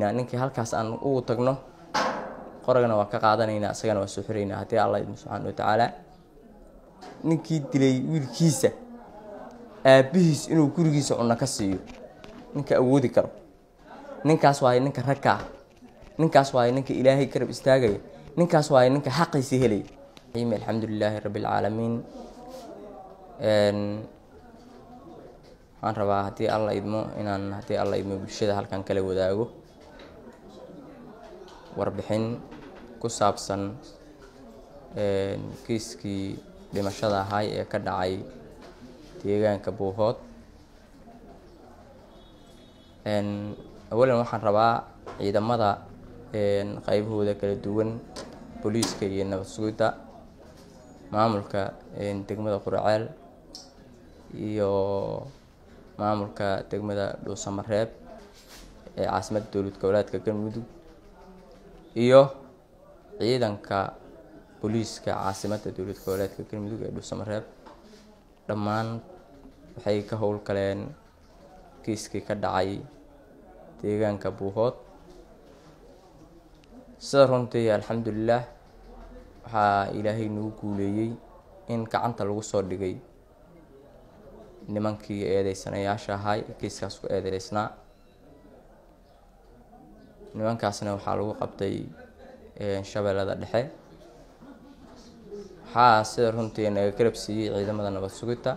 ninkii halkaas aan ugu tagno qoragana waa ka qaadanaynaa isagana waa soo xiraynaa haddii alla idmo subxaana watacaala ninkii dilay wiilkiisa aabbihiis inuu gurigiisa cunno ka siiyo ninka awoodi karo. Ninkaas waayo ninka ragka ah ninkaas waayo ninka ilaahay garab istaagaya ninkaas waayo ninka xaqiisii helaya alxamdu lilaahi rabbi alcaalamiin waxaan rabaa haddii alla idmo inaan haddii alla idmo bulshada halkan kala wadaago warbixin ku saabsan kiiskii dhimashada ahay ee ka dhacay deegaanka buuhood awalan waxaan rabaa ciidamada qaybahooda kala duwan booliiska iyo nabad sugidda maamulka degmada quraceel iyo maamulka degmada dhuusamareeb ee caasimadda dowlad goboleedka galmudug iyo ciidanka booliiska caasimadda dowlad goboleedka galmudug ee dhuusamareeb dhammaan waxay ka howlgaleen kiiskii ka dhacay deegaanka buuhood. Sida runtii alxamdulilaah waxaa ilaahay nagu guuleeyey in gacanta lagu soo dhigay nimankii eedeysanayaasha ahay kiiskaas ku eedeysnaa nimankaasna waxaa lagu qabtay shabeellada dhexe. Waxaa sida runtii naga garab siiyey ciidamada nabad sugidda.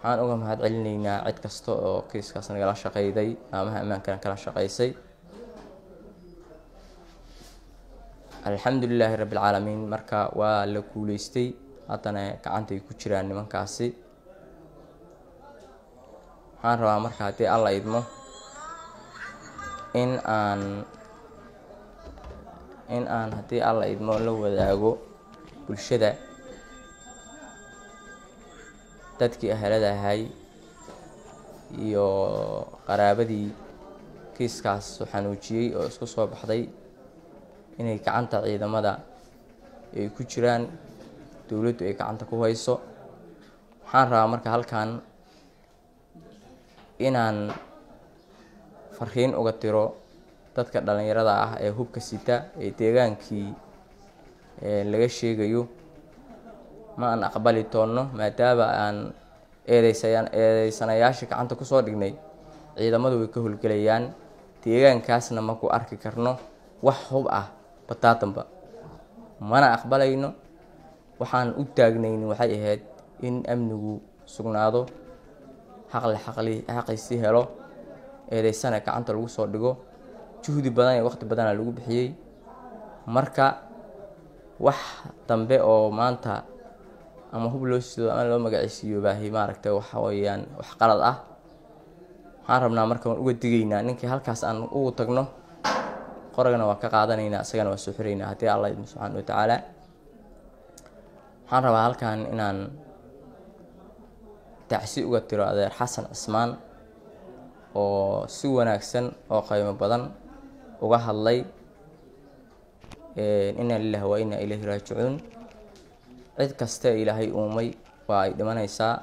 Waxaan uga mahad celinaynaa cid kasta oo kiiskaas nagala shaqeyday amaha ammaankana kala shaqeysay alxamdulilaahi rabbi alcaalamiin marka waa la guuleystay haddana gacantay ku jiraan nimankaasi. Waxaan rabaa marka haddii alla idmo in aan in aan haddii alla idmo la wadaago bulshada dadkii ahalada ahay iyo qaraabadii kiiskaas xanuujiyey oo isku soo baxday inay gacanta ciidamada ay ku jiraan dowladdu ay gacanta ku hayso. Waxaan rabaa marka halkan inaan fariin uga tiro dadka dhalinyarada ah ee hubka sita ee deegaankii laga sheegayo. Ma aan aqbali doonno maadaama aan eedeysayaan eedeysanayaasha gacanta ku soo dhignay. Ciidamadu way ka howlgelayaan. Deegaankaasna ma ku arki karno wax hub ah bataatanba. Mana aqbalayno. Waxaan u taagnayni waxay ahayd in amnigu sugnaado xaqli xaqli xaqiisi helo eedeysana gacanta lagu soo dhigo. Juhdi badan waqti badana lagu bixiyey. Marka wax dambe oo maanta ama hub loo sido ama loo magaceysiiyo baahi maaragtay waxa wax qalad ah. Waxaan rabnaa marka waan uga digaynaa ninkii halkaas aan ugu tagno qoragana waa ka qaadanaynaa isagana waa soo haddii alla idmo subxaana watacaala waxaan rabaa halkan inaan tacsi uga tiro adeer xasan cismaan oo si wanaagsan oo qiimo badan uga hadlay inaa lilahi waa inaa ilayhi raajicuun. Cid kasta ilaahay uumay waa ay dhimanaysaa.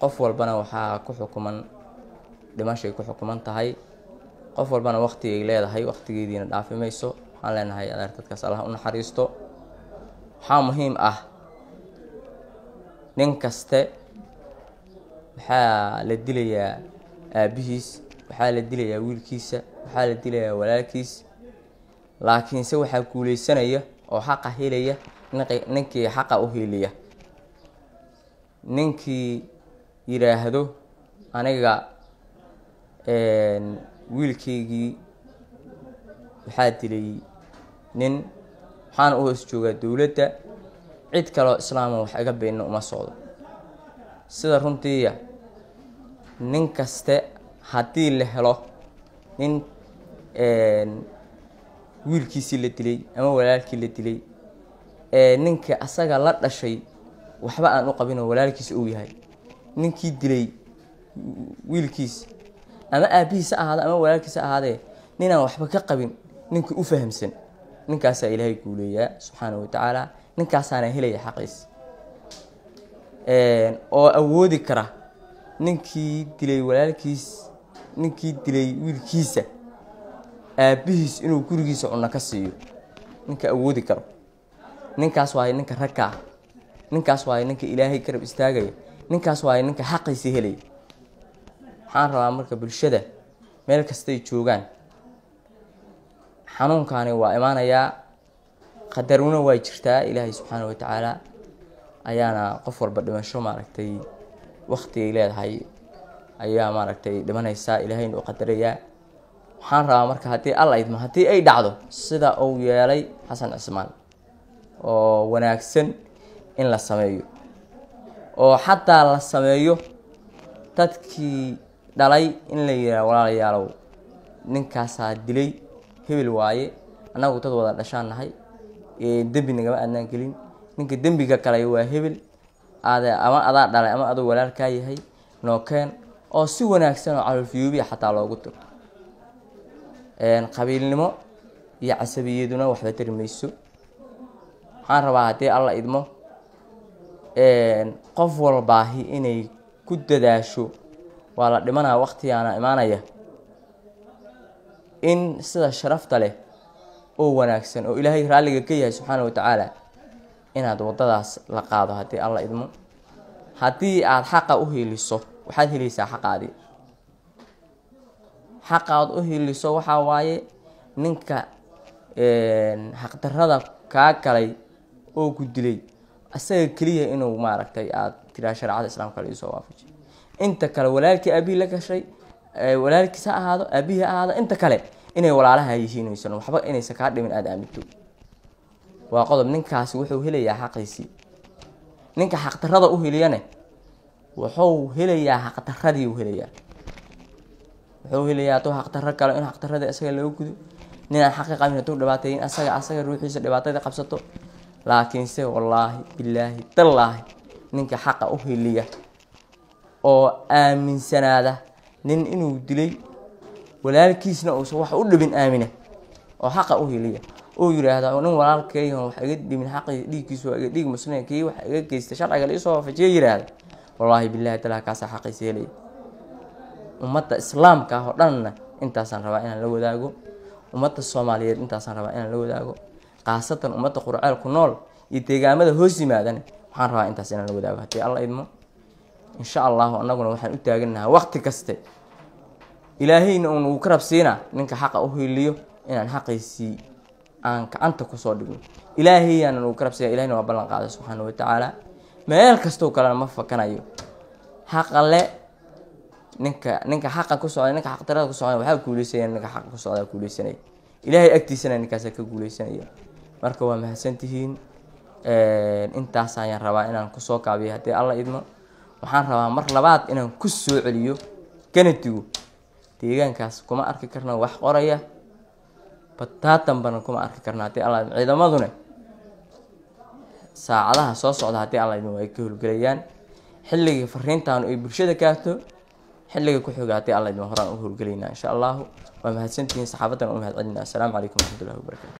Qof walbana waxaa ku xukuman dhimashay ku xukuman tahay. Qof walbana waqtigay leedahay waqtigeediina dhaafi mayso waxaan leenahay adeer dadkaas allah u naxariisto. Waxaa muhiim ah nin kaste waxaa la dilayaa aabbihiis waxaa la dilayaa wiilkiisa waxaa la dilayaa walaalkiis. Laakiinse waxaa guuleysanaya oo xaqa helaya ninkii xaqa u heliya. Ninkii yidhaahdo aniga wiilkaygii waxaa dilay nin waxaana u hoos joogaa dowladda. Cid kaloo islaama wax iga beenno uma socdo. Sida runtiiya nin kaste haddii la helo nin wiilkiisii la dilay ama walaalkii la dilay ninka asaga la dhashay waxba aan u qabinoo walaalkiisa uu yahay. Ninkii dilay wiilkiis ama aabbihiisa ahaada ama walaalkiisa ahaadee ninaan waxba ka qabin ninkii u fahamsan. Ninkaasaa ilaahay guuleeyaa subxaana wa tacaala. Ninkaasaana helaya xaqiis. Oo awoodi kara ninkii dilay walaalkiis ninkii dilay wiilkiisa aabbihiis inuu gurigiisa cunno ka siiyo. Ninka awoodi karo. Ninkaas waayo ninka ragka ah. Ninkaas waayo ninka ilaahay garab istaagaya. Ninkaas waayo ninka xaqiisa helaya waxaan rabaa marka bulshada meel kastay joogaan. Xanuunkani waa imaanayaa qadaruna waa jirtaa ilaahay subxaana wa tacaala ayaana qof walba dhimasho maaragtay waktigay leedahay ayaa maaragtay dhimanaysaa ilaahayna u qadarayaa waxaan rabaa marka haddii alla idmo haddii ay dhacdo sida uu yeelay xasan cismaan oo wanaagsan in la sameeyo. Oo xataa la sameeyo dadkii dhalay in la yidhaha walaalayaalow ninkaasaa dilay hebel waaye annagu dad wada dhashaan nahay. Dembi nagama aadnaan gelin ninka dembiga kale waa hebel aade ama adaa dhalay ama aduu walaalkaa yahay nookeen oo si wanaagsan oo calolfiyoobiya xataa loogu tiro qabiilnimo iyo casabiyaduna waxba tari mayso. Waxaan rabaa haddii alla idmo qof walbaahi inay ku dadaasho waa la dhimanaa waktigaana imaanaya in sida sharafta leh oo wanaagsan oo ilaahay raalliga ka yahay subxaana wa tacaala inaad waddadaas la qaado haddii alla idmo. Haddii aada xaqa u heliso waxaad helaysaa xaqaadii xaqa aad u heliso waxaa waaye ninka xaqdarrada kaa galay oo ku dilay asaga keliya inuu maaragtay aada tiraa shareecada islaamka la iisoo waafajiy inta kale walaalkii aabihii la gashay walaalkiis ha ahaado aabihii ha ahaado inta kale inay walaalaha yihiin waxba inaysan kaa dhimin aada aaminto waa qodob ninkaasi wuxuu helayaa xaqiisii ninka xaqdarrada u heliyane wuxuu helayaa xaqdarradii u helayaa. Wuxuu helayaa hadduu xaqdarro galo in xaqdarradii asaga laga gudo ninaan xaqi qabin hadduu dhibaateeyin asaga asaga ruuxiisa dhibaatadii qabsato. Laakiinse wallaahi bilaahi dallaahi ninka xaqa u heliya oo aaminsanaada nin inuu dilay walaalkiisna uusan wax u dhibin aamina oo xaqa u heliya oo yidhaahda nin walaalkeygan wax iga dhimin xaqi dhiiggiisu waa iga dhiig muslim kii wax iga geysta sharciga la isoo waafajiya yidhaahda wallaahi billahi talaa kaasaa xaqiisa helaya ummadda islaamka ah oo dhanna intaasaan rabaa inaan la wadaago. Ummadda soomaaliyeed intaasaan rabaa inaan la wadaago. Khaasatan ummadda qurceel ku nool iyo deegaamada hoos yimaadana waxaan rabaa intaas inaan la wadaago haddii alla idmo. Insha allahu annaguna waxaan u taaganahaa waqti kaste. Ilaahayna uun uu ka rabsiinaa ninka xaqa u heliyo inaan xaqiisii aan gacanta ku soo dhigno ilaahayaanan uu ka rabsiina ilahayna waa ballan qaaday subxaana wa tacaala meel kastoo kalena ma fakanayo. Xaqale ninka ninka xaqa ku socda ninka xaqdarada ku socda waxaa guuleysanaya ninka xaqa ku socdaa guuleysanaya ilaahay agtiisana ninkaasaa ka guuleysanaya marka waa mahadsantihiin intaas ayaan rabaa inaan ku soo kaabiyo haddii alla idmo. Waxaan rabaa mar labaad inaan ku soo celiyo ganadigu deegaankaas kuma arki karna wax qoraya bataatanbana kuma arki karna haddii alla ciidamaduna saacadaha soo socda haddii alla idmo ay ka howlgelayaan xilligii fariintaanu ay bulshada gaarto xilliga ku xiga haddii alla idmo horaan u howlgelaynaa insha allahu. Waa mahadsantihiin saxaabadan u mahad celinaa assalaamu calaykum waraxmatullahi wabarakatu